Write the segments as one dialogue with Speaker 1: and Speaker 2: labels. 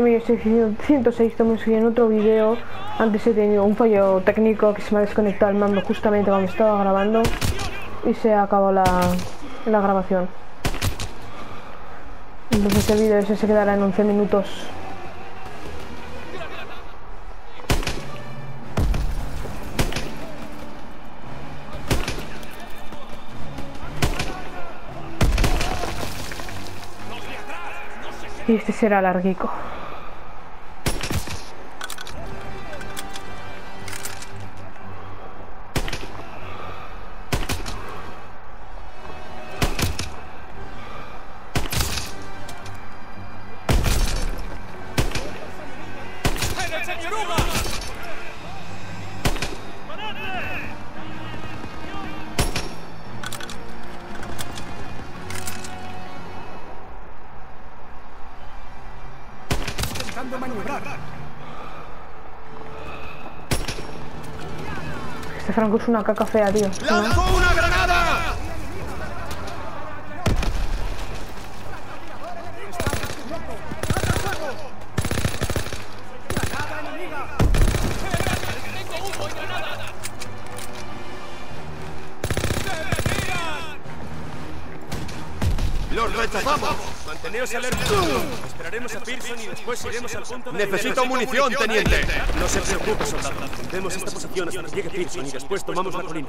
Speaker 1: 106 estamos en otro vídeo Antes he tenido un fallo técnico que se me ha desconectado el mando justamente cuando estaba grabando Y se acabó la, la grabación. Entonces el vídeo ese se quedará en 11 minutos. Y este será larguico. Franco es una caca fea, tío.
Speaker 2: ¡Lanzó
Speaker 3: Manteneos alerta. Esperaremos a Pearson y después iremos al punto de...
Speaker 2: ¡Necesito munición, teniente!
Speaker 3: No se preocupe, soldado. Mantendremos esta posición hasta que llegue Pearson y después tomamos la colina.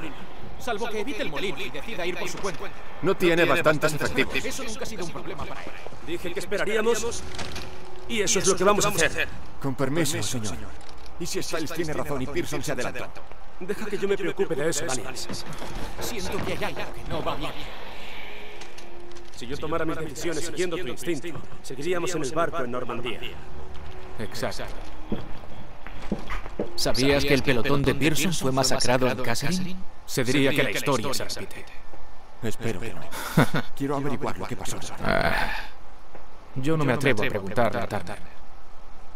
Speaker 3: Salvo que evite el molino y decida ir por su cuenta.
Speaker 2: No tiene bastantes efectivos.
Speaker 3: Eso nunca ha sido un problema para él. Dije que esperaríamos y eso es lo que vamos a hacer.
Speaker 2: Con permiso, señor. ¿Y si Styles tiene razón y Pearson se adelantó?
Speaker 3: Deja que yo me preocupe de eso, Daniel. Siento que hay algo que no va bien. Si yo tomara mis decisiones siguiendo tu instinto, seguiríamos en el barco en Normandía.
Speaker 4: Exacto. ¿Sabías que el pelotón de Pearson fue masacrado en Catherine? Se diría que la historia se repite.
Speaker 2: Espero que no. Quiero averiguar lo que pasó.
Speaker 4: Ah, yo no me atrevo a preguntarle a Turner.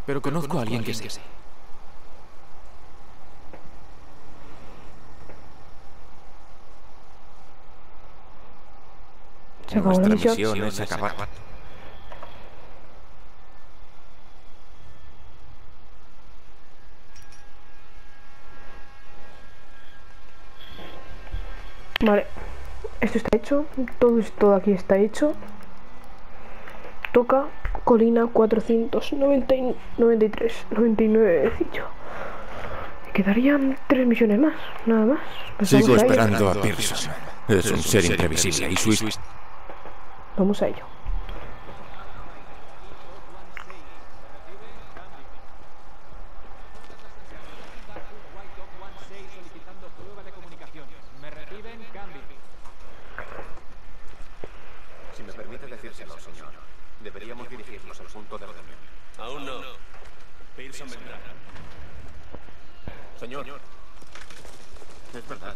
Speaker 4: Pero conozco a alguien que sí.
Speaker 1: Se acabó la
Speaker 2: Nuestra
Speaker 1: misión.
Speaker 2: misión es acabar.
Speaker 1: Vale. Esto está hecho. Todo esto de aquí está hecho. Toca colina 493, 99 decillo. Quedarían tres misiones más, nada más.
Speaker 2: Sigo
Speaker 1: vamos a
Speaker 2: esperando a Pearson. Es un ser imprevisible y su
Speaker 1: Vamos a ello.
Speaker 5: Si me permite decírselo, señor, deberíamos dirigirnos al punto de reunión.
Speaker 3: Aún no. Pearson vendrá.
Speaker 5: Señor, es verdad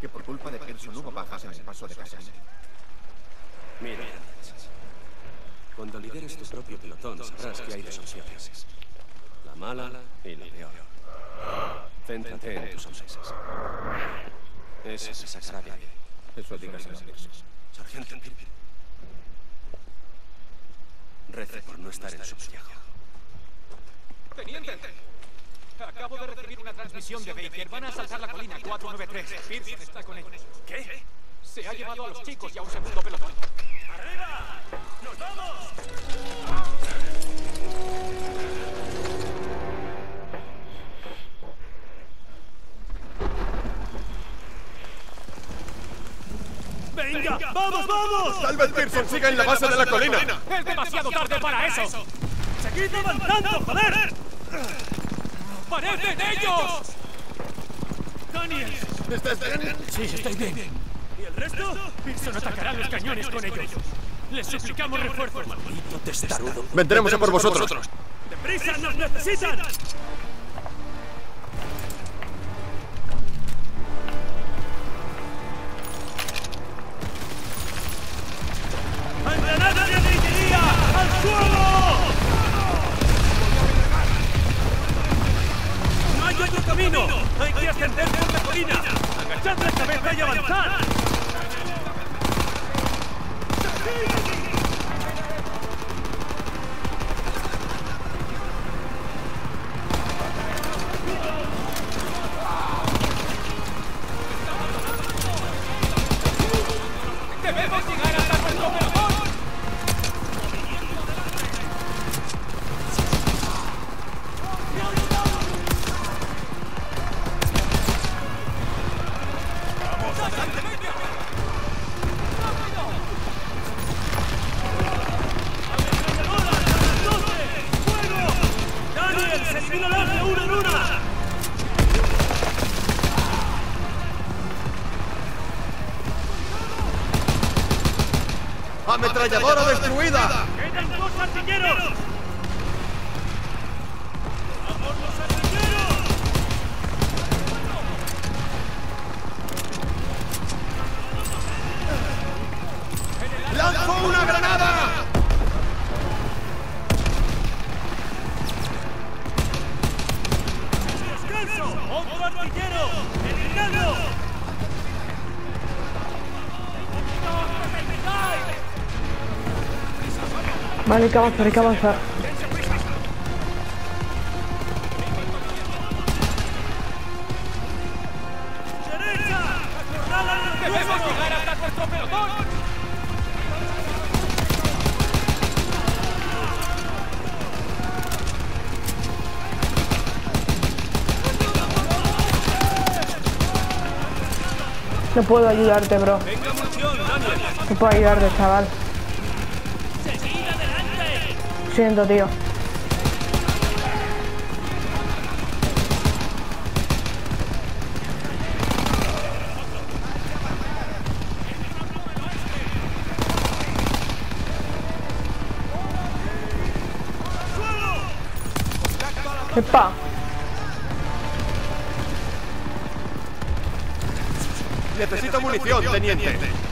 Speaker 5: que por culpa de Pearson hubo bajas en el paso de casa.
Speaker 3: Mira, cuando lideres tu propio pelotón sabrás que hay dos opciones. La mala y la peor. Céntrate en tus opciones. Esa se sacará de ahí.
Speaker 5: Eso dígaselo a Pearson.
Speaker 3: Sargento Kirby. Rece por no estar en su pellejo.
Speaker 6: Teniente, acabo de de Baker. Van a asaltar la colina 493. Pearson está con ellos. ¿Qué? Se ha llevado a los chicos y a un segundo pelotón. ¡Venga! ¡Vamos, vamos!
Speaker 2: Tal vez Pearson siga en la base de la colina.
Speaker 6: ¡Es demasiado tarde para eso! ¡Seguid avanzando, joder! ¡Parecen ellos! ¡Daniel!
Speaker 2: ¿Estás bien?
Speaker 6: Sí, estoy bien. ¿Y el resto? Pearson atacará los cañones con ellos. Les suplicamos refuerzos.
Speaker 3: Maldito testarudo.
Speaker 2: Vendremos a por vosotros.
Speaker 6: ¡Deprisa, nos necesitan!
Speaker 5: ¡Ametralladora destruida!
Speaker 1: Hay que avanzar, hay que avanzar. No puedo ayudarte, bro. No puedo ayudarte, chaval. Siento, tío. ¡Epa!
Speaker 5: Necesito munición, teniente.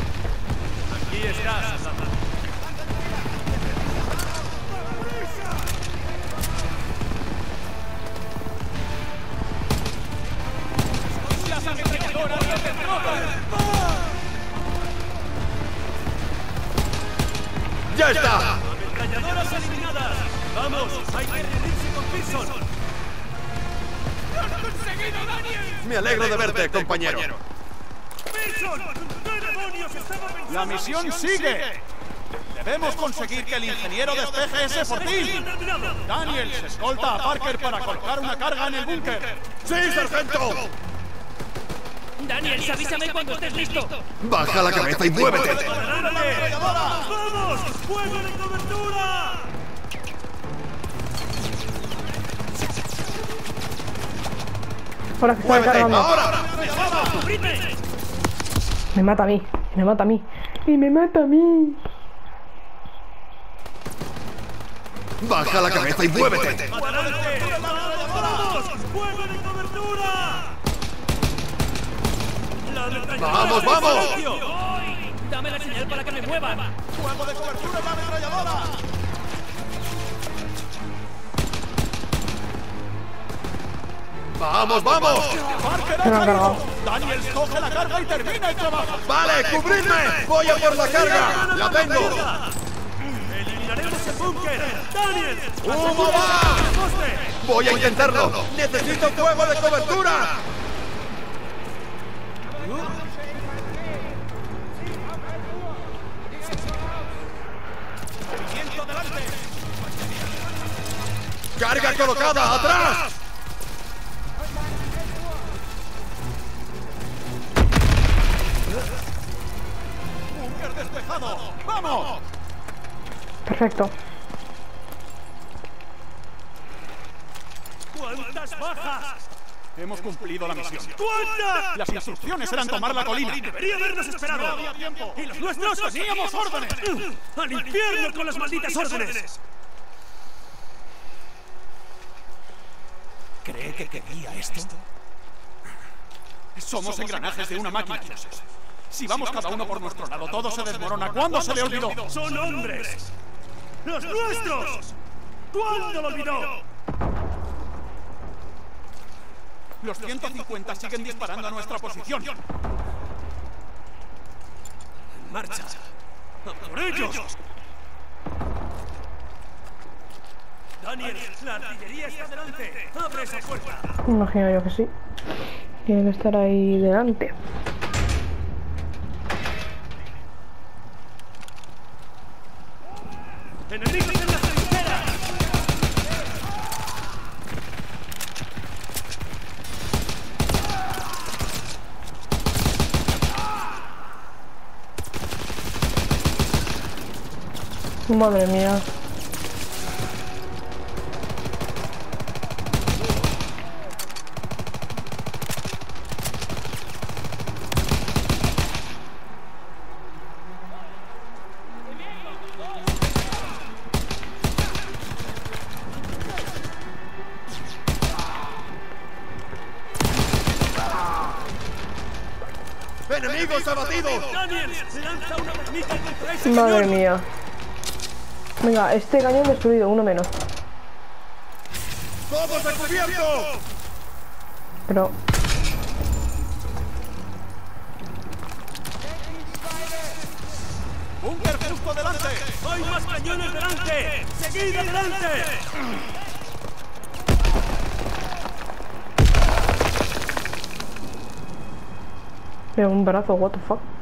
Speaker 5: ¡Ya está!
Speaker 7: ¡Ametralladoras eliminadas! ¡Vamos! ¡Hay que reunirse con Pearson!
Speaker 6: ¡Conseguido, Daniel!
Speaker 5: Me alegro de verte, compañero.
Speaker 7: ¡Pearson! ¿Qué demonios estaba pensando?
Speaker 8: ¡La misión sigue! Debemos conseguir que el ingeniero despeje ese fortín. Daniel se escolta a Parker para colocar una carga en el búnker.
Speaker 5: ¡Sí, sargento!
Speaker 9: Daniel, avísame cuando estés listo.
Speaker 5: Baja la cabeza y muévete.
Speaker 7: ¡Vamos! ¡Fuego de cobertura!
Speaker 1: Ahora que está cargando. Me mata a mí. Me mata a mí. Y me mata a mí.
Speaker 5: Baja la cabeza y muévete.
Speaker 7: ¡Vamos! ¡Fuego de cobertura! ¡La ametralladora
Speaker 5: ¡Vamos, vamos!
Speaker 9: Dame la señal para que me muevan.
Speaker 8: ¡Fuego de cobertura la ametralladora!
Speaker 5: ¡Vamos, vamos!
Speaker 8: ¡Parker
Speaker 1: Se me
Speaker 8: ha
Speaker 1: han cargado.
Speaker 8: caído! ¡Daniel coge la carga y termina el trabajo!
Speaker 5: ¡Vale, cubridme! ¡Voy a por la carga! ¡La tengo!
Speaker 7: ¡Eliminaremos el búnker! ¡Daniel!
Speaker 5: ¡Humo va! ¡Voy a intentarlo! ¡Necesito fuego de cobertura! ¡Carga colocada! ¡Atrás!
Speaker 8: ¡Búnker despejado! ¡Vamos!
Speaker 1: Perfecto.
Speaker 7: ¿Cuántas bajas?
Speaker 8: Hemos cumplido la misión.
Speaker 7: ¿Cuántas?
Speaker 8: Las instrucciones eran tomar la colina.
Speaker 7: Debería habernos esperado. ¿Y los nuestros?
Speaker 8: ¡Teníamos órdenes!
Speaker 7: ¡Al infierno con las malditas órdenes!
Speaker 8: ¿Cree que quería esto? Somos engranajes de una máquina. Si vamos cada uno por nuestro lado, todo se desmorona. ¿Cuándo se le olvidó?
Speaker 7: ¡Son hombres! ¡Los nuestros! ¿Cuándo lo olvidó?
Speaker 8: Los 150 siguen disparando a nuestra posición.
Speaker 7: ¡Marcha! ¡A por ellos! Daniel, la artillería está delante. ¡Abre esa puerta!
Speaker 1: Imagino yo que sí. Tiene que estar ahí delante.
Speaker 7: ¡Enemigos
Speaker 1: Madre mía.
Speaker 5: ¡Enemigos abatidos!
Speaker 1: Madre mía. Venga, este cañón destruido, uno menos.
Speaker 5: ¡Todos a cubierto!
Speaker 1: Pero.
Speaker 8: ¡Búnker justo delante!
Speaker 7: ¡Hay más cañones delante! ¡Seguid adelante!
Speaker 1: Mira, un brazo, what the fuck.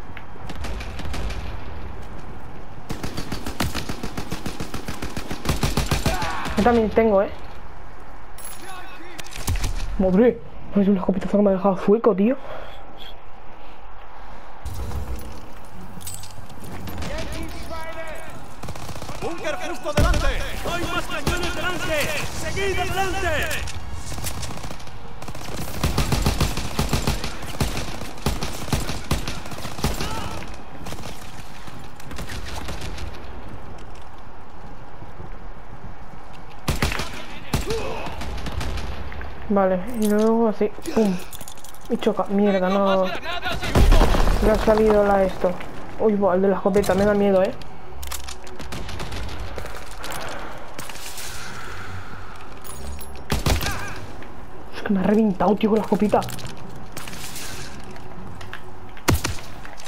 Speaker 1: Yo también tengo, eh. Madre, es una escopetazo que me ha dejado sueco, tío.
Speaker 8: ¡Búnker justo delante!
Speaker 7: ¡Hay más cañones delante! ¡Seguid adelante!
Speaker 1: Vale, y luego así, pum. Y choca, mierda, no. No ha salido la esto. Uy, buah, el de la escopeta, me da miedo, eh. Es que me ha reventado, tío, con la escopeta.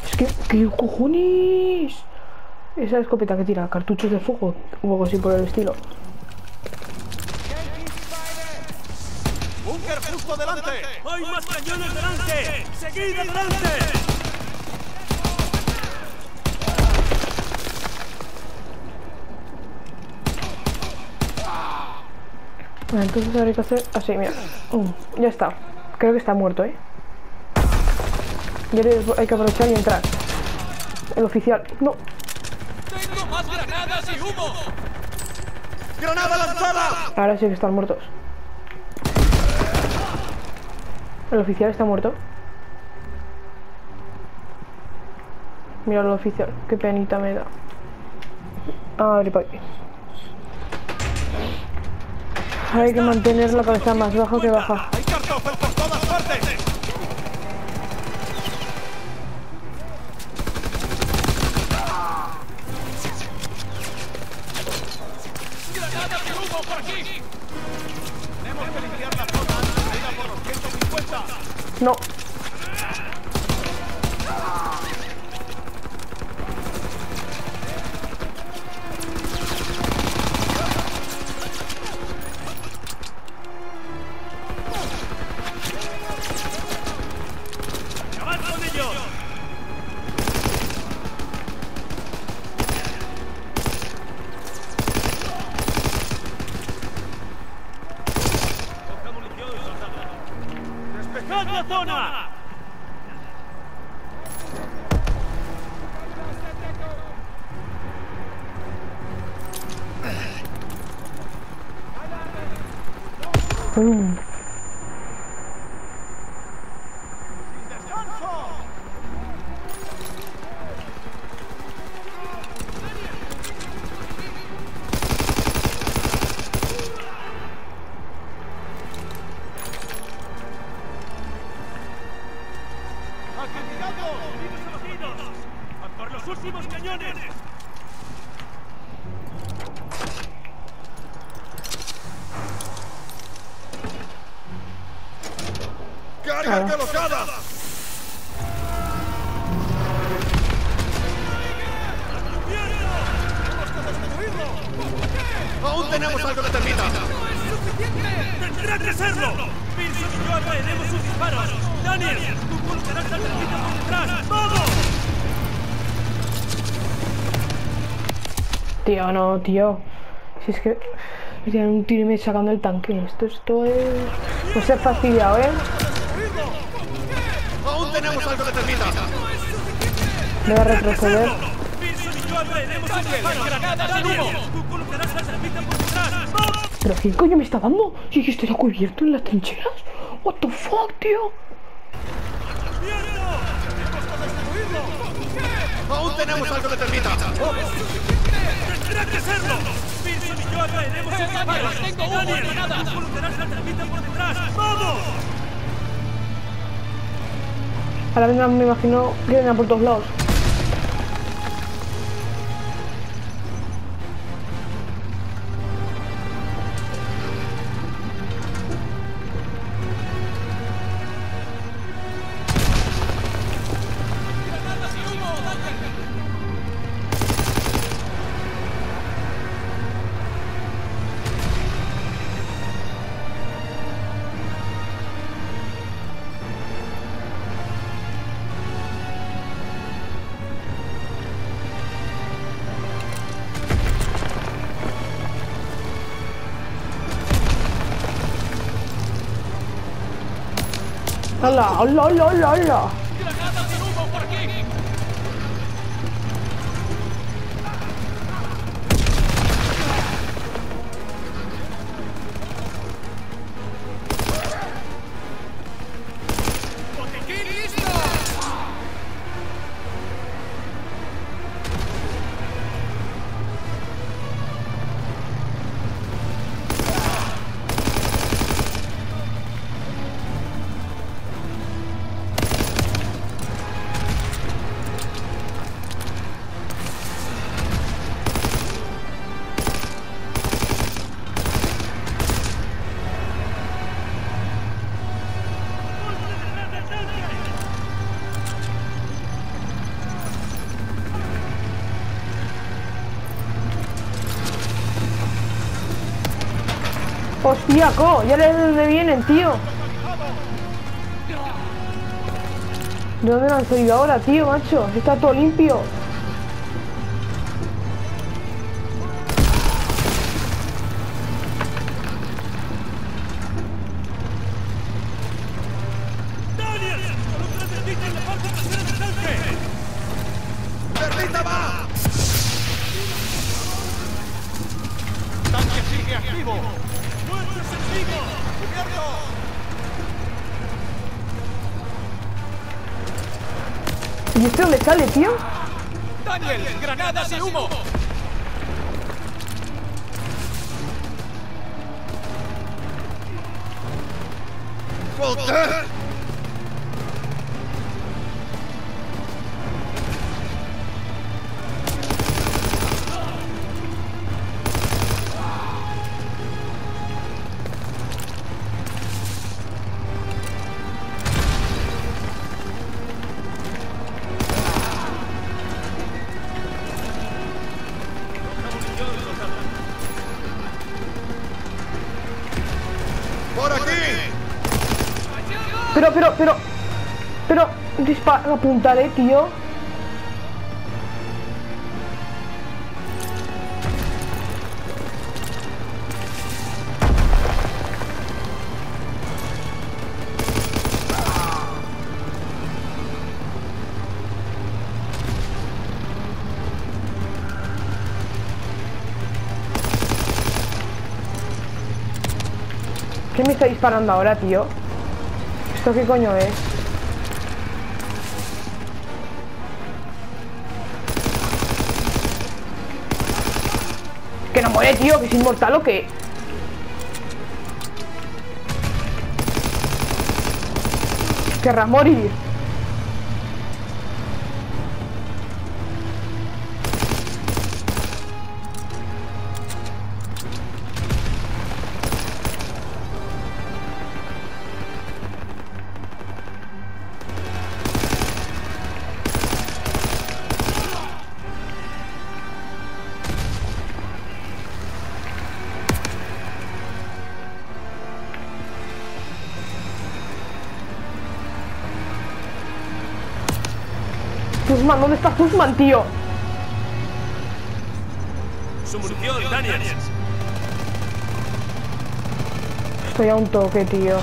Speaker 1: Es que, ¿qué cojones? Esa escopeta que tira cartuchos de fuego, un poco así por el estilo.
Speaker 7: ¡Hay más cañones delante! ¡Seguid adelante!
Speaker 1: Vale, entonces habría que hacer así, mira. Mm, ya está. Creo que está muerto, ¿eh? Y ahora hay que aprovechar y entrar. El oficial. No.
Speaker 6: ¡Tengo más granadas y humo!
Speaker 5: ¡Granada lanzada!
Speaker 1: Ahora sí que están muertos. El oficial está muerto. Mira el oficial. Qué penita me da. Abre. Hay que mantener la cabeza más baja que baja.
Speaker 8: Por los
Speaker 7: últimos cañones!
Speaker 5: ¡Carga colocada! ¡Aún tenemos algo de termita!
Speaker 7: ¡Tendrá que serlo! Pearson y yo atraeremos sus disparos. Daniel, tú colocarás la termita por detrás. ¡Vamos!
Speaker 1: Tío, no, tío. Si es que me tiran un tiro y me sacando el tanque. Esto, esto es. No se ha fastidiado, ¿eh?
Speaker 5: ¡Aún tenemos algo de termita!
Speaker 1: Voy a retroceder.
Speaker 7: Pearson y yo atraeremos sus disparos.
Speaker 1: ¿Pero quién coño me está dando? Si que estoy cubierto en las trincheras. What the fuck, tío.
Speaker 5: ¡Aún tenemos algo de termita!
Speaker 7: ¡Tendrá que serlo! Y yo atraeremos disparos.
Speaker 6: tengo granadas.
Speaker 7: tú colocarás la termita por detrás. ¡Vamos!
Speaker 1: Ahora vendrán, me imagino, que vendrán por todos lados.
Speaker 6: 哎呀哎来哎呀哎
Speaker 1: ¡Hostia, co! Ya de dónde vienen, tío. ¿De dónde han salido ahora, tío, macho? Está todo limpio.
Speaker 6: ¡Granadas de humo!
Speaker 1: Apuntaré, tío. ¿Qué me está disparando ahora, tío? ¿Esto qué coño es? Que no muere, tío, que es inmortal o qué. Querrá morir. ¿Dónde está Guzmán, tío? Estoy a un toque, tío.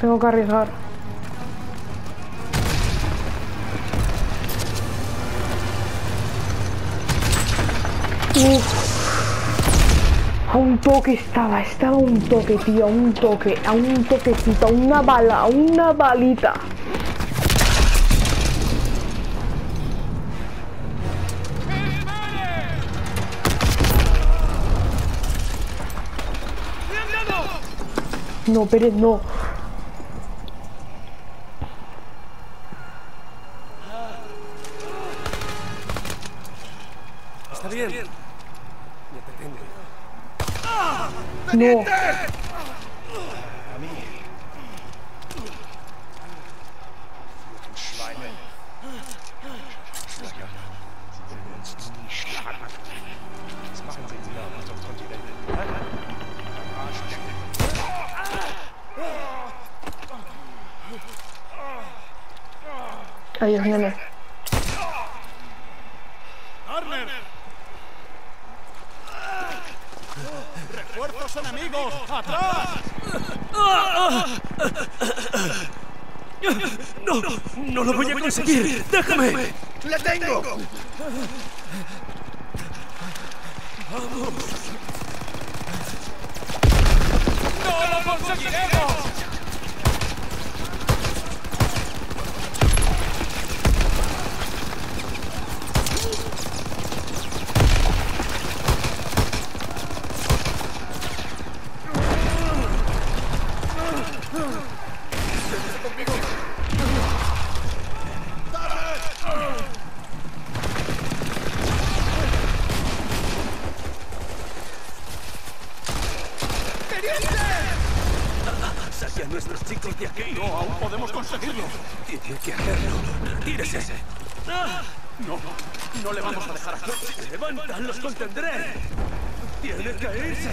Speaker 1: Tengo que arriesgar. Uf un toque estaba, estaba un toque, tío, un toque, a un toquecito, a una bala, a una balita. No, Pérez, no. No. Adiós, nene.
Speaker 8: ¡Turner! ¡Refuerzos enemigos! ¡Atrás!
Speaker 3: ¡No! ¡No ¡Déjame!
Speaker 10: ¡Le tengo!
Speaker 7: ¡No lo conseguiremos!
Speaker 3: ¡Saque a nuestros chicos de aquí!
Speaker 8: No, aún podemos conseguirlo.
Speaker 3: Tiene que hacerlo. ¡Retírese!
Speaker 8: No, no le vamos a dejar aquí.
Speaker 3: ¡Si se levantan, los contendré! ¡Tiene que irse!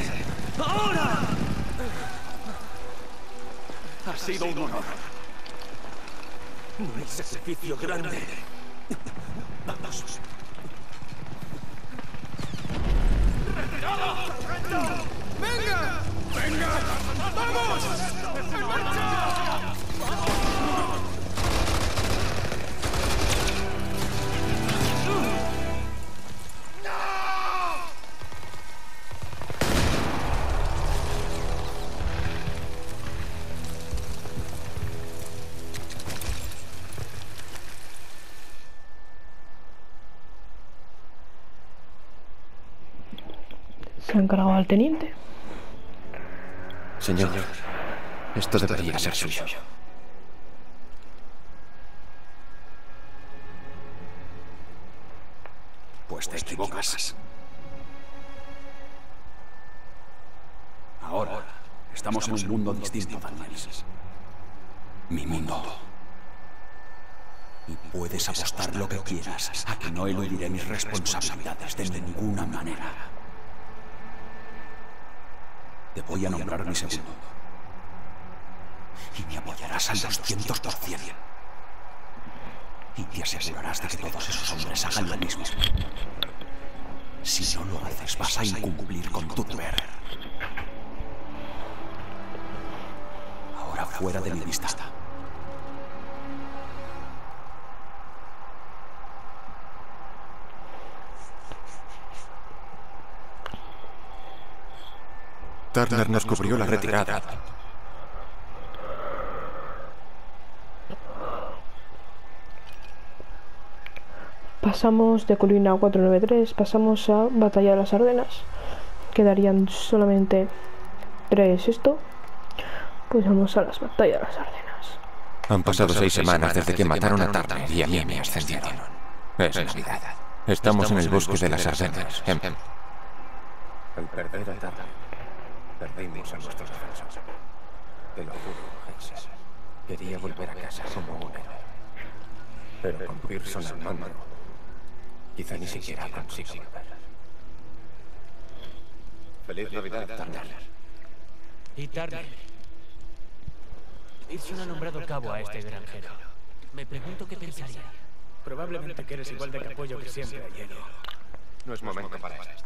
Speaker 3: ¡Ahora!
Speaker 8: Ha sido un honor.
Speaker 3: No hay sacrificio grande.
Speaker 1: Se han cargado al teniente.
Speaker 2: Señor, esto debería ser suyo.
Speaker 10: Pues te equivocas. Ahora estamos en un mundo distinto, Daniels. Mi mundo. Y puedes apostar lo que quieras a que no eludiré mis responsabilidades de ninguna manera. Te voy a nombrar mi segundo. Y me apoyarás al 200%. Y te asegurarás de que todos esos hombres hagan lo mismo. Si no lo haces, vas a incumplir con tu deber. Ahora fuera de mi vista.
Speaker 2: Turner nos cubrió la retirada.
Speaker 1: Pasamos de colina 493, pasamos a Batalla de las Ardenas. Quedarían solamente tres esto. Pues vamos a las Batallas de las Ardenas.
Speaker 2: Han pasado seis semanas desde que mataron a Turner y a mí me ascendieron. Es Navidad. Estamos en el bosque de las Ardenas. Em-
Speaker 3: Al perder a Turner, perdimos a nuestros defensores. Te lo juro. Quería volver a casa como un héroe. Pero con Pearson al mando, quizá ni siquiera consiga volver. Feliz Navidad, Turner.
Speaker 6: Y Turner. Pearson ha nombrado cabo a este granjero. Me pregunto qué pensaría.
Speaker 7: Probablemente que eres igual de capullo que siempre, Hielo.
Speaker 3: No es momento para esto.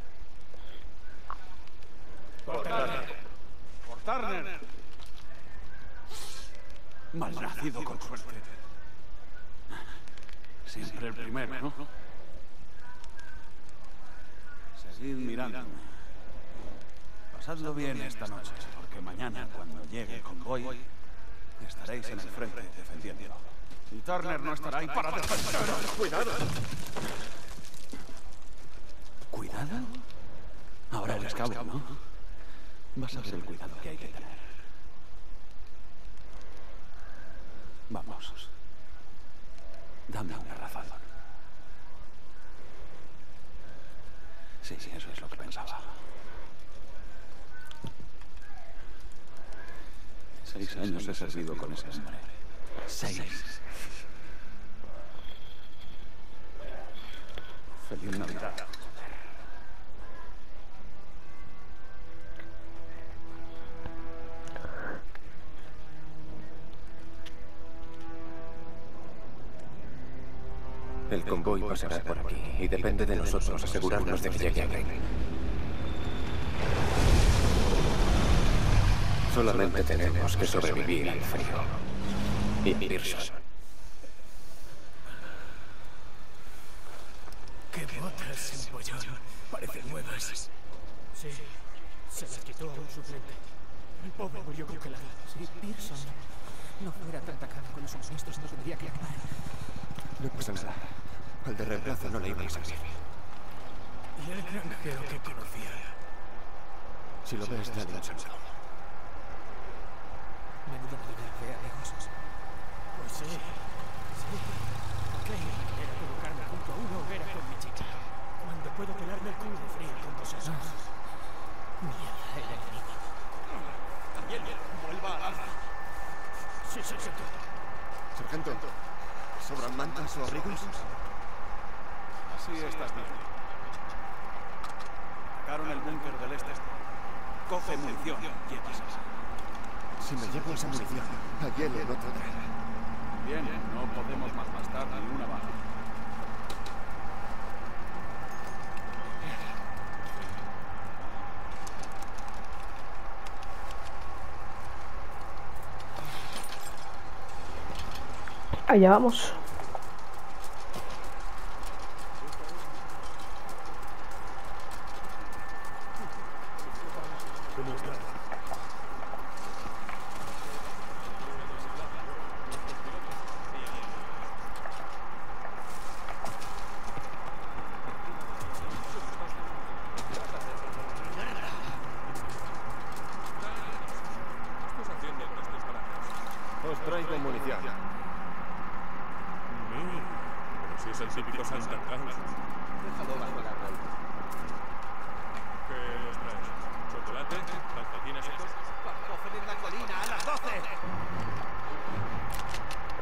Speaker 8: Por Turner. Por Turner. Malnacido con suerte. Siempre el primero, ¿no? Seguid mirándome. Pasadlo bien esta noche, porque mañana, cuando llegue el convoy, estaréis en el frente defendiendo. Y Turner no estará ahí para defenderos. ¡Cuidado! ¿Cuidado? Ahora eres cabo, ¿no? Vas a ver el cuidado que hay que tener.
Speaker 10: Vamos. Dame una razón. Sí, sí, eso es lo que pensaba. Seis años he servido con ese hombre. Seis. Feliz Navidad.
Speaker 5: Convoy pasará por aquí y depende de nosotros asegurarnos de que llegue a Grey. Solamente tenemos que sobrevivir al frío. Y Pearson.
Speaker 7: ¡Qué botas, empollón! Parecen nuevas. Sí, se las quitó a un suplente. El pobre murió congelado.
Speaker 6: Si Pearson no fuera tan atacado con los suministros, no tendría que actuar.
Speaker 5: No pasa nada. Al de reemplazo no le iba a salir.
Speaker 7: Y el granjero que conocía.
Speaker 5: Si lo ves, dale un saludo.
Speaker 6: Menuda vida fea lejos.
Speaker 7: Pues sí, sí. ¿Qué? ¿Era colocarme junto a una hoguera con mi chica? Cuando puedo pelarme el culo de frío con dos esos.
Speaker 6: Mierda, el enemigo.
Speaker 7: También, vuelva a alza. Sí, sargento.
Speaker 5: Sargento, ¿sobran mantas o abrigos?
Speaker 10: Así estás bien. Atacaron el búnker del este. Coge munición, llévasela.
Speaker 5: Si me llevo esa munición, a Yele no tendrá.
Speaker 10: Bien, no podemos más gastar ni una bala.
Speaker 1: Allá vamos.
Speaker 5: Os traigo munición.
Speaker 11: Pero si es el típico Santa Claus.
Speaker 5: Déjalo bajo la mano.
Speaker 11: ¿Qué os traes? ¿Chocolate? ¿Calcetines secos?
Speaker 7: ¡Bajo feliz la colina a las 12!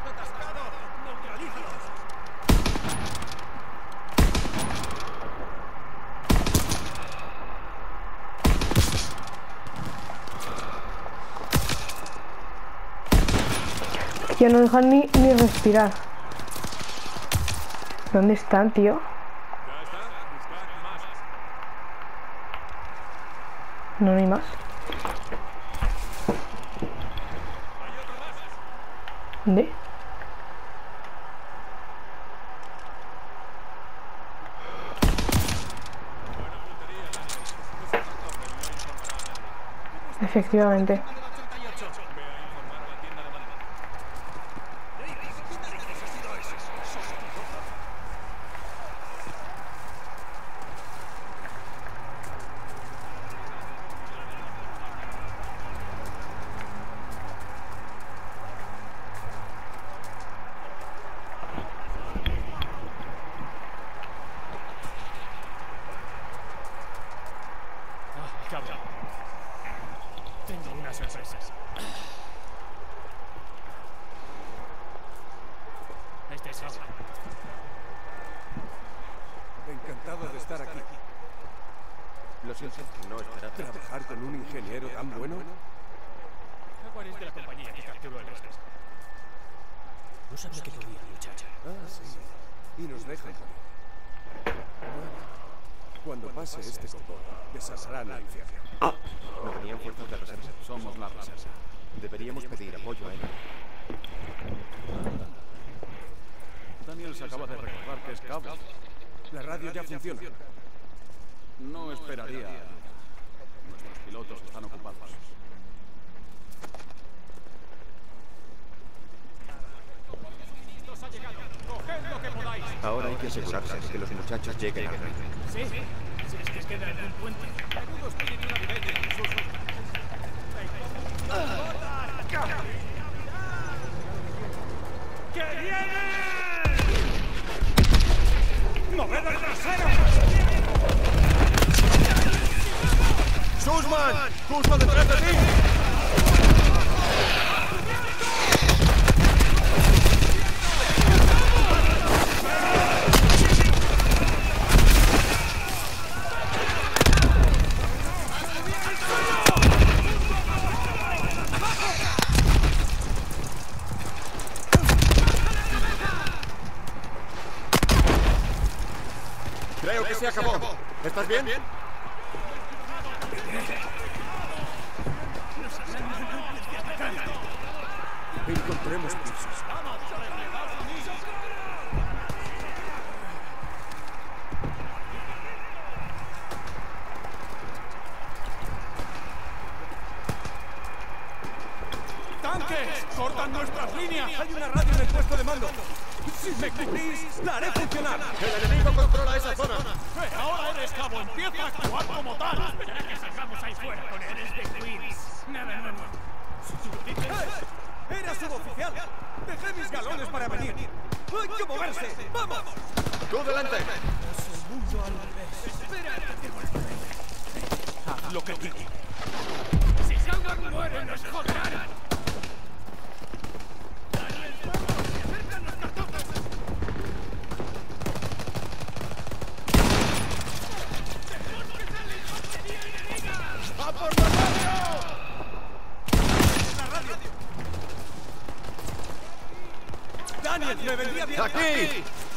Speaker 7: ¡Atascado! ¡Neutralízalos!
Speaker 1: Ya no dejan ni, ni respirar. ¿Dónde están, tío? No, no hay más. ¿Dónde? Efectivamente.
Speaker 7: Ah, cabrón. Tengo una sorpresa. Este es agua.
Speaker 3: Encantado de estar aquí.
Speaker 5: Lo siento, no esperaba.
Speaker 3: ¿Trabajar con un ingeniero tan bueno?
Speaker 7: Agua es de la compañía que capturó el resto.
Speaker 6: No sabía que podía, muchacha.
Speaker 3: Ah, sí. Y nos dejan morir. Bueno, cuando pase este convoy, deshacerán al infierno.
Speaker 5: No tenían fuerzas de reserva.
Speaker 10: Somos la reserva.
Speaker 5: Deberíamos pedir apoyo a él.
Speaker 10: Daniel se acaba de recordar que es cabo.
Speaker 3: La radio ya funciona.
Speaker 10: No esperaría. Nuestros pilotos están ocupados.
Speaker 7: ¡Nos ha llegado! ¡Coged lo que podáis!
Speaker 5: Ahora hay que asegurarse de que los muchachos lleguen al rey.
Speaker 7: Sí, si es que queda en un puente. Sus... ¡Que viene! ¡Moved el trasero!
Speaker 5: ¡Sussman! ¡Justo detrás de ti! ¿Estás bien?
Speaker 7: Moverse! ¡Vamos!
Speaker 5: ¡Tú delante!
Speaker 7: Es el mundo al revés. Espera, golpeo. Haz lo que digo. Si Shanghai muere, nos joderán.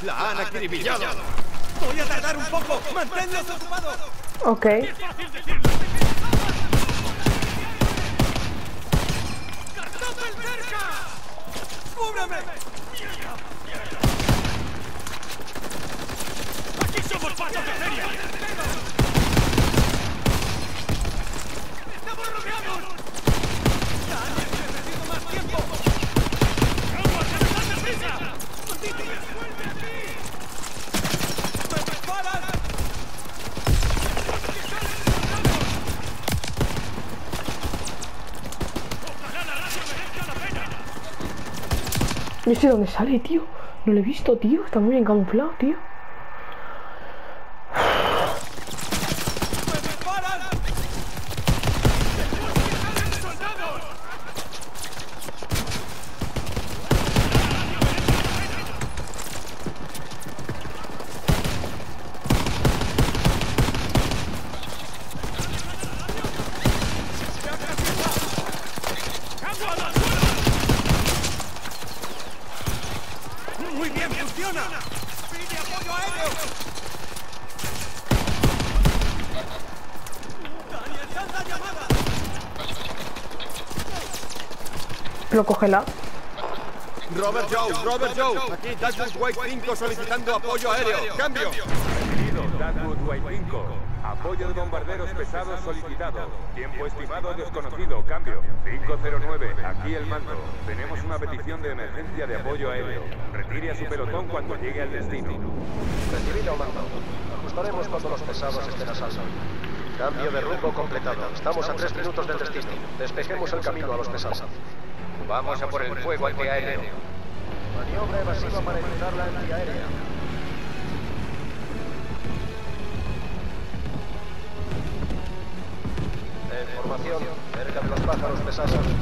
Speaker 5: ¡La han acribillado!
Speaker 7: Voy a tardar un poco. Manténlos ocupados.
Speaker 1: Ok.
Speaker 7: Fácil decirlo. ¡Cartopel cerca! ¡Cúbreme! ¡Aquí somos patos de feria! ¡Estamos rodeados! ¡Daniel, necesito más tiempo! ¡Vamos, que me dan prisa! ¡Maldito! ¡Vuelve aquí! ¡Me disparan!
Speaker 1: No sé dónde sale, tío. No lo he visto, tío. Está muy bien camuflado, tío.
Speaker 7: ¡Me disparan! ¡Soldados! ¡Muy bien, funciona! ¡Pide apoyo aéreo! ¡Daniel, dan la llamada!
Speaker 1: Pero cógela.
Speaker 5: Robert Joe, Robert Joe. Aquí Dashwood White 5 solicitando apoyo aéreo. ¡Cambio!
Speaker 12: Dagwood White 5. Apoyo de bombarderos pesados solicitado. Tiempo estimado desconocido. Cambio. 509. Aquí el mando. Tenemos una petición de emergencia de apoyo aéreo. Retire a su pelotón cuando llegue al destino.
Speaker 13: Recibido, mando. Ajustaremos cuando los pesados estén a salvo. Cambio de rumbo completado. Estamos a tres minutos del destino. Despejemos el camino a los pesados.
Speaker 14: Vamos a por el fuego antiaéreo.
Speaker 13: Maniobra evasiva para evitar la antiaérea. En formación, cerca de los pájaros pesados.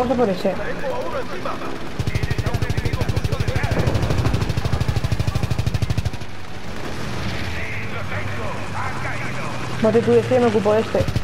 Speaker 1: vamos a por ese. Mate tú de este, me ocupo de este.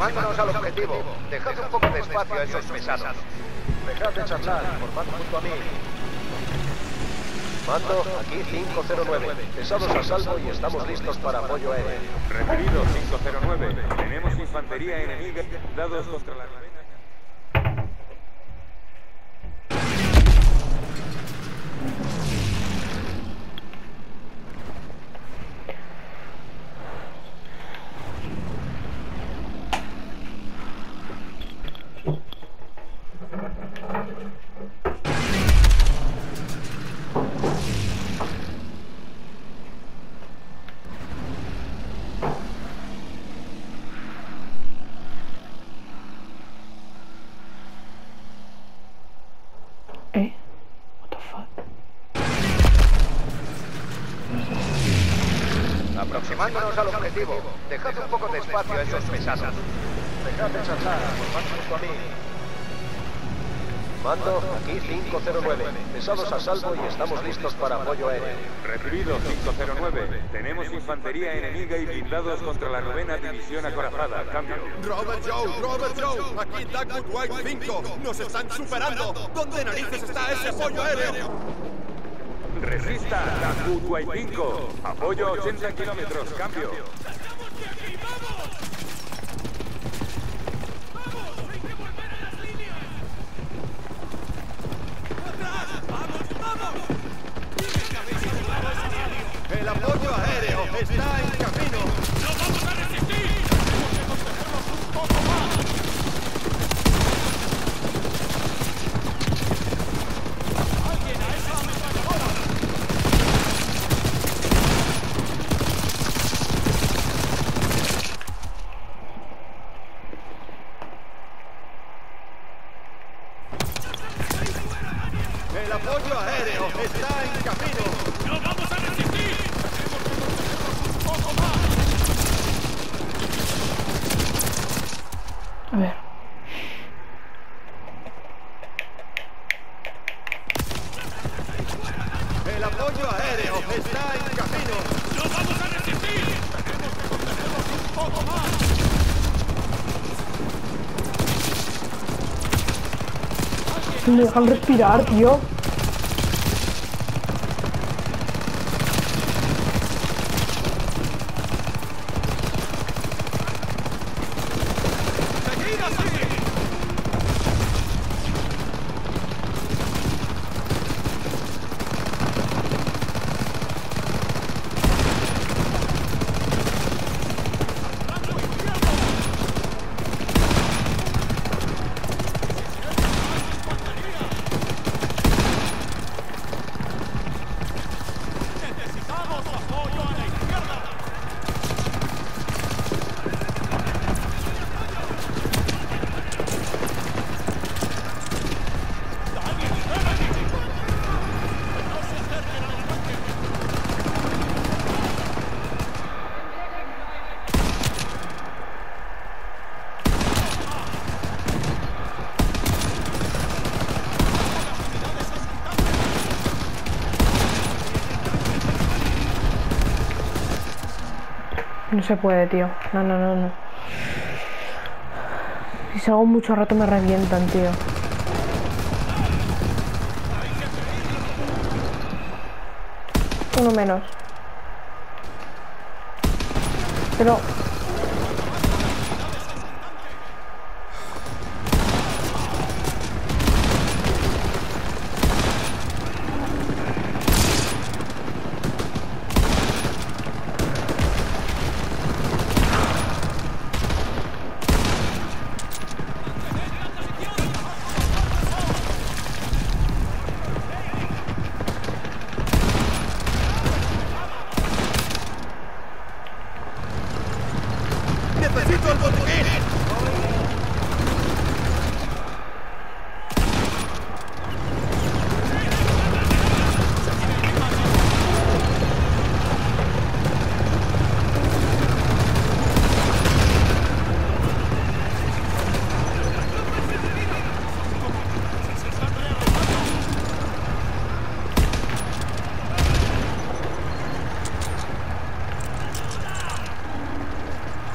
Speaker 13: Mándanos al objetivo. Dejad un poco de espacio a esos pesados. Dejad de charlar, formad junto a mí. Mando, aquí 509. Pesados a salvo y estamos listos para apoyo aéreo.
Speaker 12: Referido 509. Tenemos infantería enemiga dados contra la
Speaker 13: 509. Pesados a salvo y estamos listos para apoyo aéreo.
Speaker 12: Recibido 509. Tenemos infantería enemiga y blindados contra la novena división acorazada. Cambio.
Speaker 8: Robert Joe, Robert Joe, aquí Dagwood White 5. Nos están superando. ¿Dónde narices está ese apoyo aéreo?
Speaker 12: Resista, Dakut White 5. Apoyo a 80 kilómetros. Cambio.
Speaker 8: Está en camino. ¡No vamos a resistir! ¡Tenemos que contenerlos un poco más! ¡Alguien a esa ametralladora! El apoyo aéreo está en camino. ¡No vamos a resistir! ¡Tenemos que contenerlos un poco más!
Speaker 1: A ver.
Speaker 8: El apoyo aéreo está en camino. ¡No vamos a resistir! Tenemos que contenerlos un poco más.
Speaker 1: No me dejan respirar, tío.
Speaker 8: ¡Seguid así! ¡Necesitamos apoyo a la izquierda!
Speaker 1: No se puede, tío. No, no, no, no. Si salgo mucho rato me revientan, tío. Uno menos. Pero...
Speaker 8: ¡Necesito el botiquín!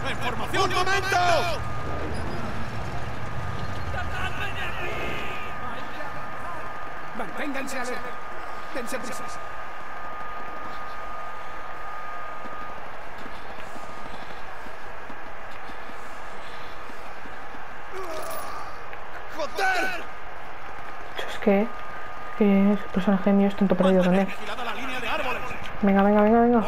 Speaker 8: ¡La información! ¡Un momento!
Speaker 6: Manténganse alerta. Dense prisas.
Speaker 1: que, mío es tonto perdido también. Venga, venga, venga, venga.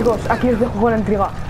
Speaker 1: Chicos, aquí os dejo con la intriga.